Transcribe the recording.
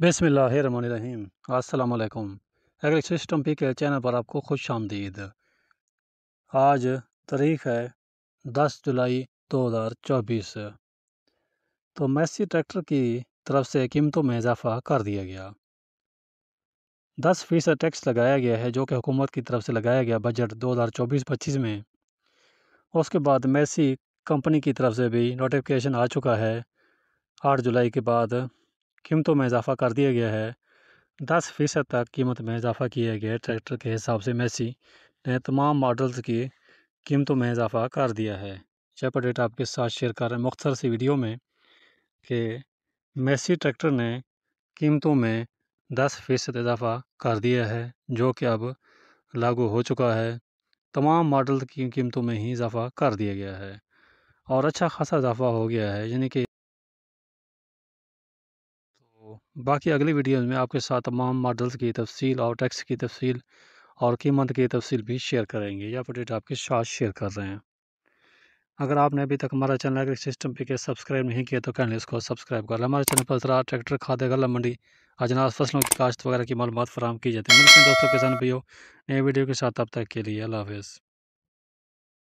بسم اللہ الرحمن الرحیم السلام علیکم ایگری سسٹم پی کے چینل پر آپ کو خوش آمدید. آج تاریخ ہے دس جولائی دو ہزار چوبیس. تو میسی ٹریکٹر کی طرف سے قیمتوں میں اضافہ کر دیا گیا. دس فیصد ٹیکس لگایا گیا ہے جو کہ حکومت کی طرف سے لگایا گیا بجٹ دو ہزار چوبیس پچیس میں. اس کے بعد میسی کمپنی کی طرف سے بھی نوٹیفکیشن آ چکا ہے. آٹھ جولائی کے بعد قیمتوں میں اضافہ کر دیا گیا ہے۔ دس فیصد تک قیمت میں اضافہ کیا گیا ہے ٹریکٹر کے حساب سے میسی نے تمام ماڈلز کی قیمتوں میں اضافہ کر دیا ہے۔ یہ اپڈیٹ آپ کے ساتھ شیئر کر رہے ہیں مختصر سی ویڈیو میں کہ میسی ٹریکٹر نے قیمتوں میں دس فیصد اضافہ کر دیا ہے، جو کہ اب لاگو ہو چکا ہے۔ تمام ماڈل کی قیمتوں میں ہی اضافہ کر دیا گیا ہے۔ اور اچھا خاصا اضافہ ہو گیا ہے یعنی کہ باقی اگلی ویڈیوز میں آپ کے ساتھ تمام ماڈلز کی تفصیل اور ٹیکس کی تفصیل اور قیمت کی تفصیل بھی شیئر کریں گے یہ اپڈیٹ آپ کے ساتھ شیئر کر رہے ہیں۔ اگر آپ نے ابھی تک ہمارا چینل اگر سسٹم پہ کے سبسکرائب نہیں کیا تو کہنے اس کو سبسکرائب کر لیں۔ ہمارے چینل پر ذرا ٹریکٹر کھادے، غلہ، منڈی، اجناس، فصلوں کی کاشت وغیرہ کی معلومات فراہم کی جاتی ہیں۔ ملتے ہیں دوستوں کے ساتھ بھی ہو نئے ویڈیو کے ساتھ۔ اب تک کے لیے اللہ حافظ۔